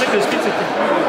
Czekaj, szpicy.